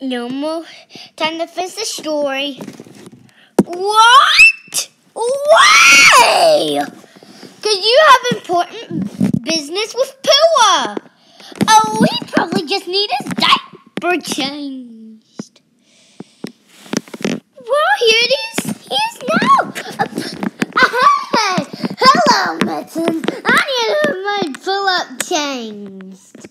No more time to finish the story. What? Way! Because you have important business with Pua. Oh, he probably just needs his diaper changed. Well, here it is. He is now. Hello, Mitten. I need my pull-up changed.